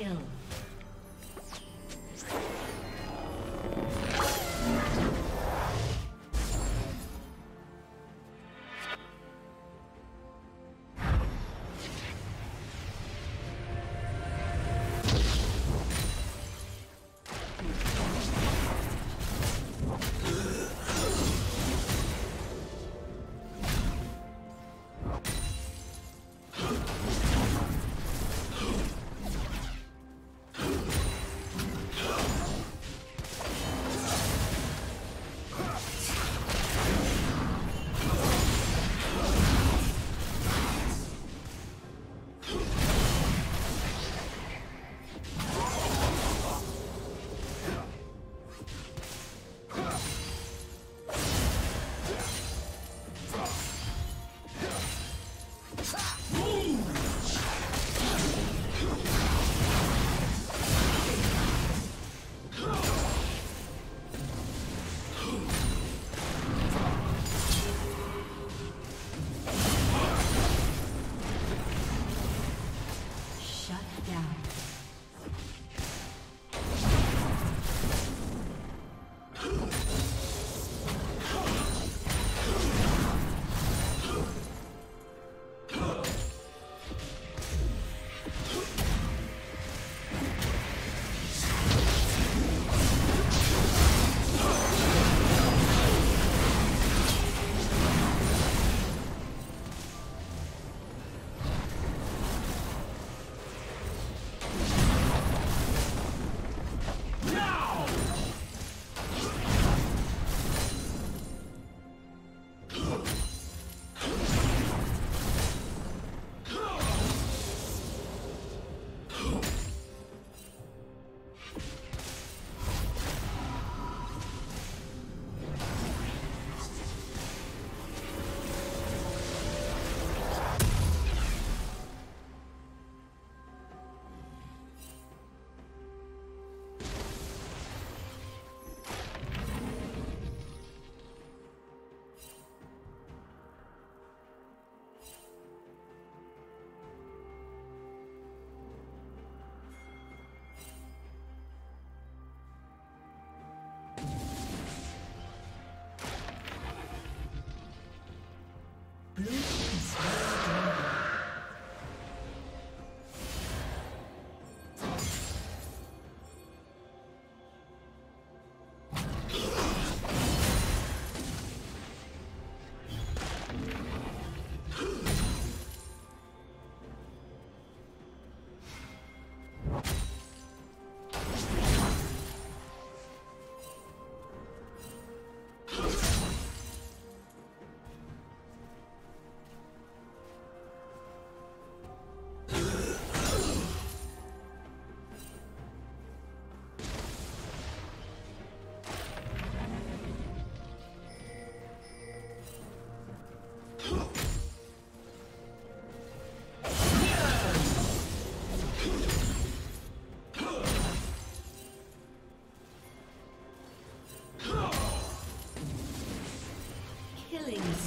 kill.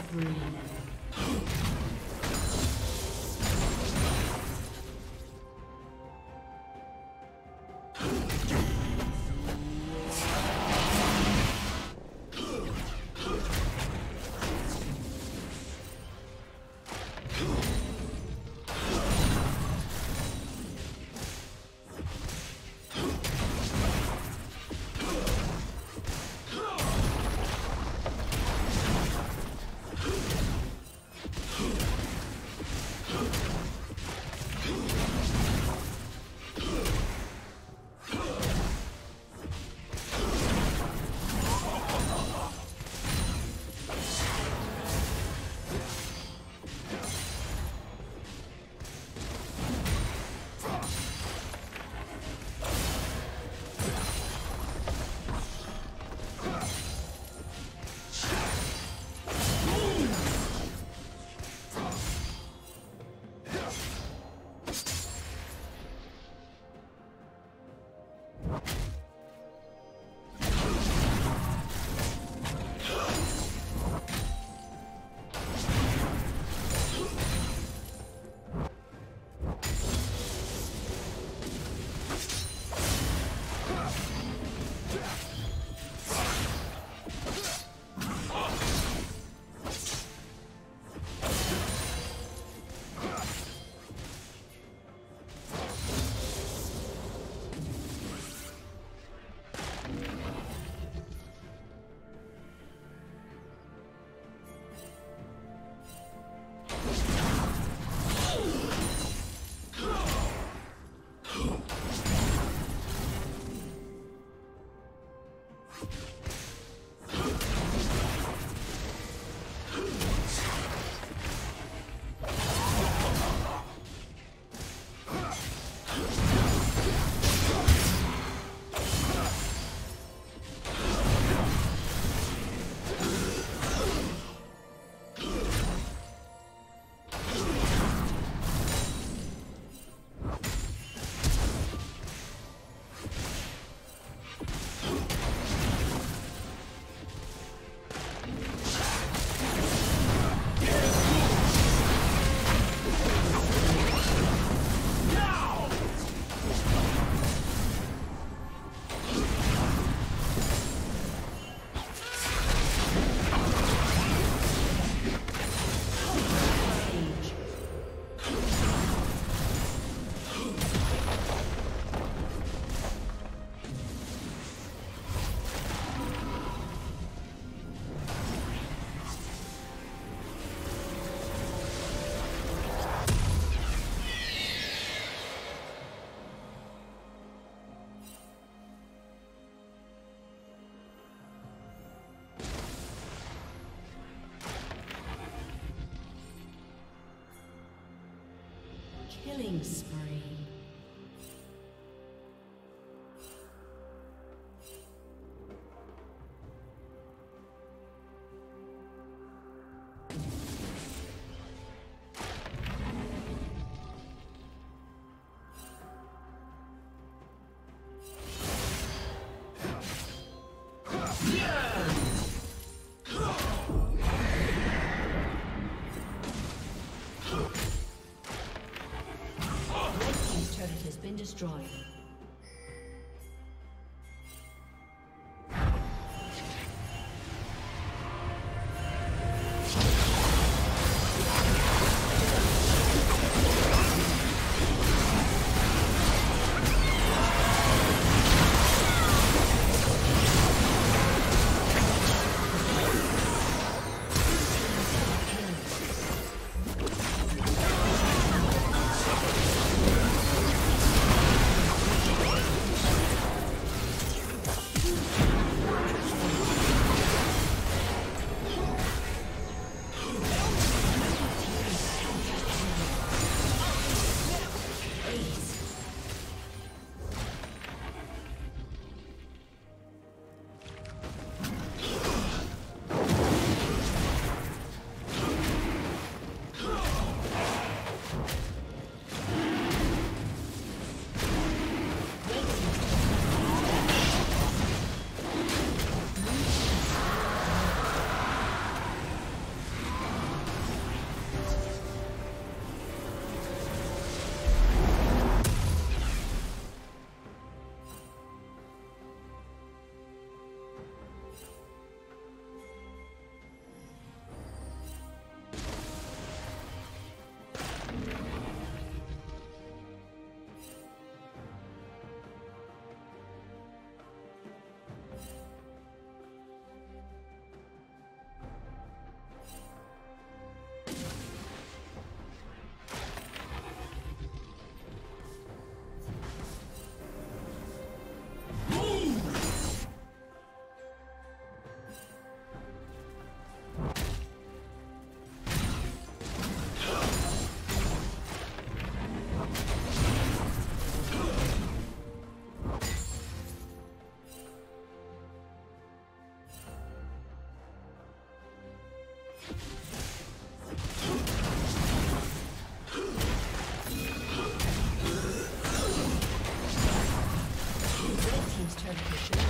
spree. Killing spree. Destroyed. A